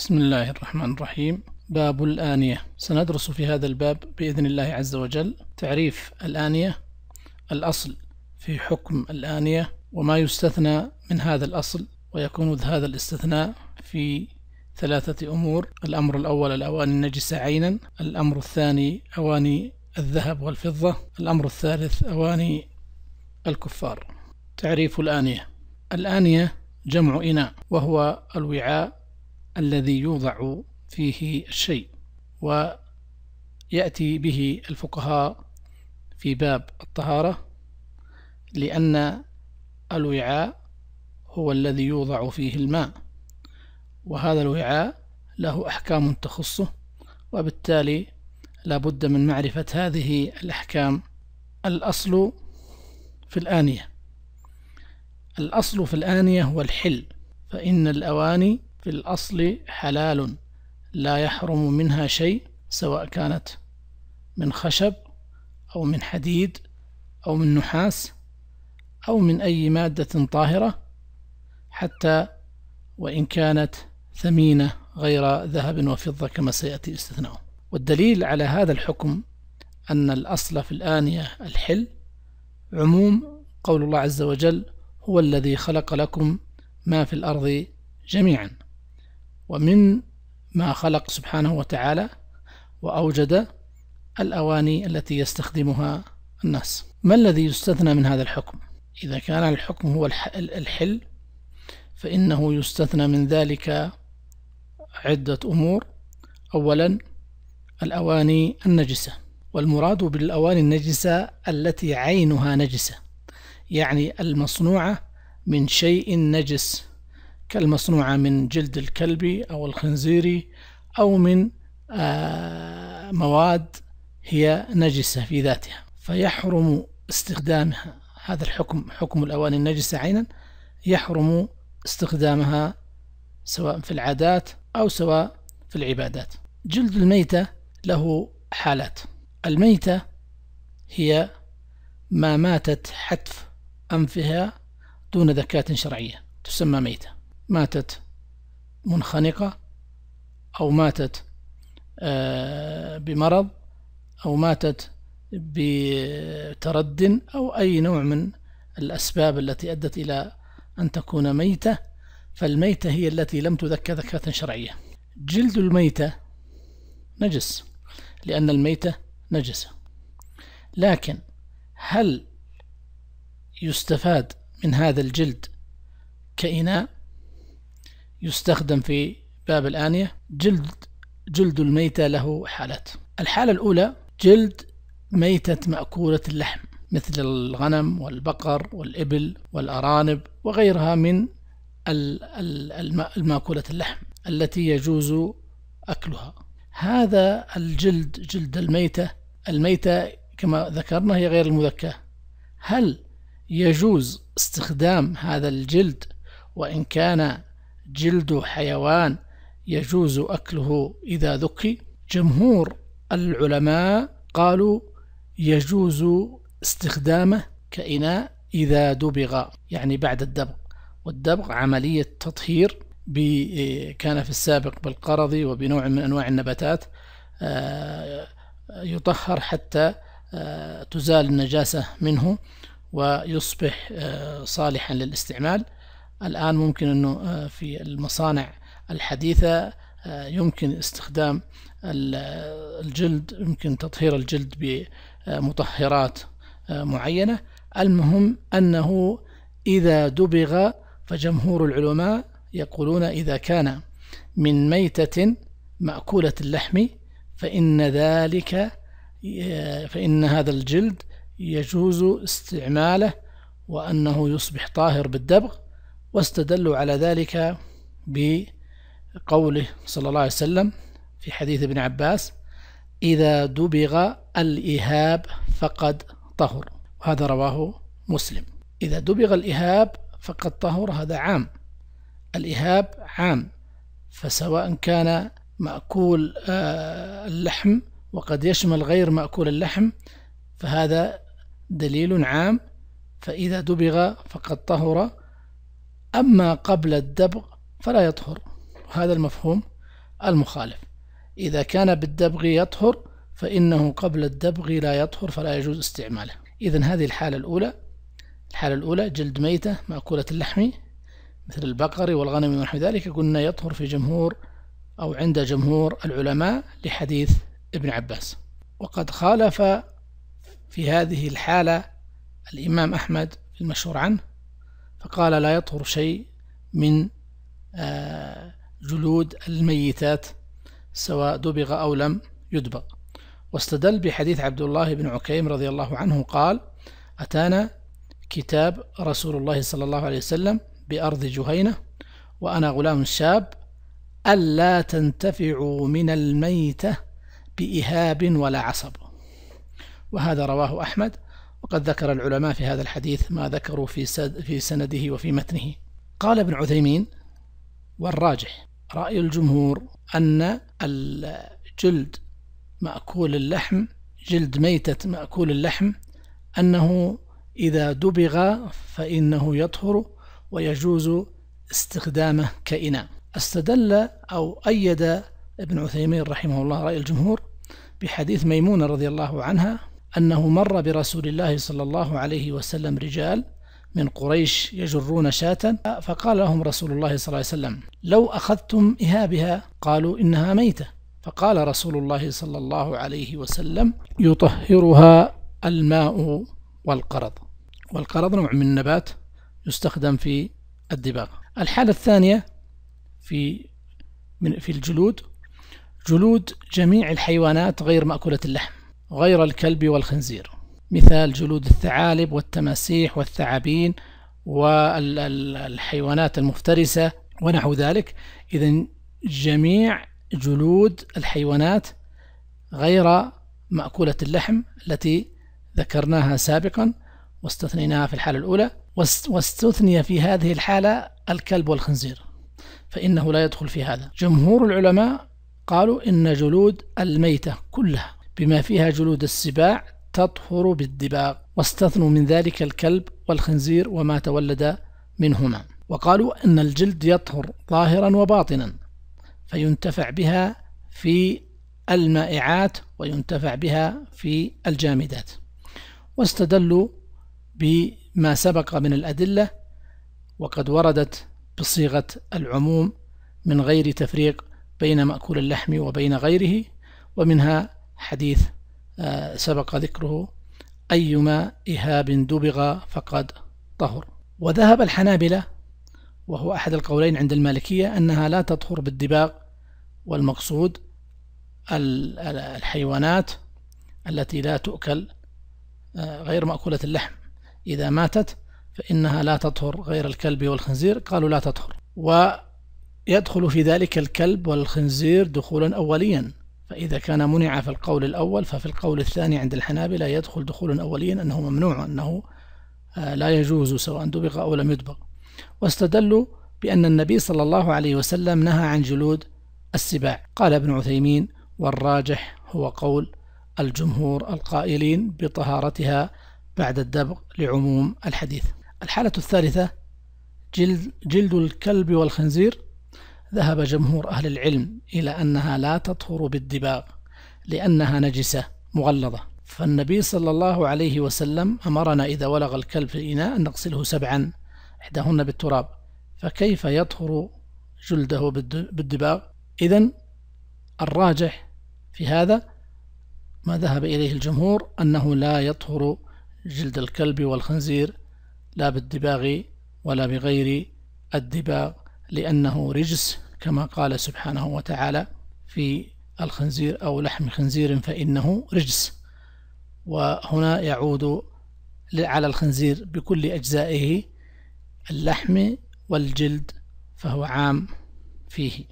بسم الله الرحمن الرحيم. باب الآنية. سندرس في هذا الباب بإذن الله عز وجل تعريف الآنية الأصل في حكم الآنية وما يستثنى من هذا الأصل ويكون هذا الاستثناء في ثلاثة أمور. الأمر الأول الأواني النجسة عينا. الأمر الثاني أواني الذهب والفضة. الأمر الثالث أواني الكفار. تعريف الآنية. الآنية جمع إناء وهو الوعاء الذي يوضع فيه الشيء ويأتي به الفقهاء في باب الطهارة لأن الوعاء هو الذي يوضع فيه الماء وهذا الوعاء له أحكام تخصه وبالتالي لا بد من معرفة هذه الأحكام. الأصل في الآنية الأصل في الآنية هو الحل فإن الأواني في الأصل حلال لا يحرم منها شيء سواء كانت من خشب أو من حديد أو من نحاس أو من أي مادة طاهرة حتى وإن كانت ثمينة غير ذهب وفضة كما سيأتي استثناؤه. والدليل على هذا الحكم أن الأصل في الآنية الحل عموم قول الله عز وجل هو الذي خلق لكم ما في الأرض جميعا ومن ما خلق سبحانه وتعالى وأوجد الأواني التي يستخدمها الناس. ما الذي يستثنى من هذا الحكم؟ إذا كان الحكم هو الحل فإنه يستثنى من ذلك عدة أمور. أولا الأواني النجسة. والمراد بالأواني النجسة التي عينها نجسة يعني المصنوعة من شيء نجس. كالمصنوعة من جلد الكلب أو الخنزير أو من آه، مواد هي نجسة في ذاتها فيحرم استخدامها هذا الحكم حكم الأواني النجسة عينا يحرم استخدامها سواء في العادات أو سواء في العبادات. جلد الميتة له حالات. الميتة هي ما ماتت حتف أنفها دون ذكاة شرعية تسمى ميتة. ماتت منخنقة أو ماتت آه، بمرض أو ماتت بترد أو أي نوع من الأسباب التي أدت إلى أن تكون ميتة. فالميتة هي التي لم تذكى ذكاة شرعية. جلد الميتة نجس لأن الميتة نجسة. لكن هل يستفاد من هذا الجلد كإناء؟ يستخدم في باب الآنية. جلد جلد الميتة له حالات. الحالة الأولى جلد ميتة مأكولة اللحم مثل الغنم والبقر والإبل والأرانب وغيرها من المأكولة اللحم التي يجوز أكلها. هذا الجلد جلد الميتة. الميتة كما ذكرنا هي غير المذكاة. هل يجوز استخدام هذا الجلد؟ وإن كان جلد حيوان يجوز أكله إذا ذكي. جمهور العلماء قالوا يجوز استخدامه كإناء إذا دبغ يعني بعد الدبغ. والدبغ عملية تطهير كان في السابق بالقرض وبنوع من أنواع النباتات آه، يطهر حتى آه، تزال النجاسة منه ويصبح آه، صالحا للاستعمال. الآن ممكن أنه في المصانع الحديثة يمكن استخدام الجلد يمكن تطهير الجلد بمطهرات معينة. المهم أنه إذا دبغ فجمهور العلماء يقولون إذا كان من ميتة مأكولة اللحم فإن ذلك فإن هذا الجلد يجوز استعماله وأنه يصبح طاهر بالدبغ. واستدلوا على ذلك بقوله صلى الله عليه وسلم في حديث ابن عباس إذا دبغ الإهاب فقد طهر. وهذا رواه مسلم. إذا دبغ الإهاب فقد طهر هذا عام. الإهاب عام فسواء كان مأكول آه، اللحم وقد يشمل غير مأكول اللحم فهذا دليل عام. فإذا دبغ فقد طهر أما قبل الدبغ فلا يطهر. وهذا المفهوم المخالف. إذا كان بالدبغ يطهر فإنه قبل الدبغ لا يطهر فلا يجوز استعماله. إذا هذه الحالة الأولى. الحالة الأولى جلد ميتة مأكولة اللحم مثل البقر والغنم ونحو ذلك قلنا يطهر في جمهور أو عند جمهور العلماء لحديث ابن عباس. وقد خالف في هذه الحالة الإمام أحمد المشهور عنه فقال لا يطهر شيء من آه، جلود الميتات سواء دبغ أو لم يدبغ. واستدل بحديث عبد الله بن عكيم رضي الله عنه قال أتانا كتاب رسول الله صلى الله عليه وسلم بأرض جهينة وأنا غلام شاب ألا تنتفعوا من الميتة بإهاب ولا عصب. وهذا رواه أحمد وقد ذكر العلماء في هذا الحديث ما ذكروا في, في سنده وفي متنه. قال ابن عثيمين والراجح رأي الجمهور أن الجلد مأكول اللحم جلد ميتة مأكول اللحم أنه إذا دبغ فإنه يطهر ويجوز استخدامه كإناء. استدل أو أيد ابن عثيمين رحمه الله رأي الجمهور بحديث ميمونة رضي الله عنها أنه مر برسول الله صلى الله عليه وسلم رجال من قريش يجرون شاة فقال لهم رسول الله صلى الله عليه وسلم لو أخذتم إهابها قالوا إنها ميتة. فقال رسول الله صلى الله عليه وسلم يطهرها الماء والقرض. والقرض نوع من النبات يستخدم في الدباغ. الحالة الثانية في من في الجلود جلود جميع الحيوانات غير مأكولة اللحم. غير الكلب والخنزير. مثال جلود الثعالب والتماسيح والثعابين والحيوانات المفترسة ونحو ذلك. إذا جميع جلود الحيوانات غير مأكولة اللحم التي ذكرناها سابقا واستثنيناها في الحالة الأولى واستثني في هذه الحالة الكلب والخنزير. فإنه لا يدخل في هذا. جمهور العلماء قالوا إن جلود الميتة كلها بما فيها جلود السباع تطهر بالدباغ واستثنوا من ذلك الكلب والخنزير وما تولد منهما. وقالوا أن الجلد يطهر ظاهرا وباطنا فينتفع بها في المائعات وينتفع بها في الجامدات. واستدلوا بما سبق من الأدلة وقد وردت بصيغة العموم من غير تفريق بين مأكول اللحم وبين غيره ومنها حديث آه، سبق ذكره أيما إهاب دبغ فقد طهر. وذهب الحنابلة وهو أحد القولين عند المالكية أنها لا تطهر بالدباغ والمقصود الحيوانات التي لا تؤكل آه، غير مأكولة اللحم. إذا ماتت فإنها لا تطهر غير الكلب والخنزير قالوا لا تطهر. ويدخل في ذلك الكلب والخنزير دخولا أوليا. فإذا كان منع في القول الأول ففي القول الثاني عند الحنابلة يدخل دخولا أوليا أنه ممنوع أنه آه، لا يجوز سواء دبغ أو لم يدبغ. واستدلوا بأن النبي صلى الله عليه وسلم نهى عن جلود السباع. قال ابن عثيمين والراجح هو قول الجمهور القائلين بطهارتها بعد الدبغ لعموم الحديث. الحالة الثالثة جلد, جلد الكلب والخنزير ذهب جمهور أهل العلم إلى أنها لا تطهر بالدباغ لأنها نجسة مغلظة. فالنبي صلى الله عليه وسلم أمرنا إذا ولغ الكلب في الإناء أن نغسله سبعا إحداهن بالتراب. فكيف يطهر جلده بالدباغ إذا الراجح في هذا ما ذهب إليه الجمهور أنه لا يطهر جلد الكلب والخنزير لا بالدباغ ولا بغير الدباغ لأنه رجس كما قال سبحانه وتعالى في الخنزير أو لحم خنزير فإنه رجس. وهنا يعود على الخنزير بكل أجزائه اللحم والجلد فهو عام فيه.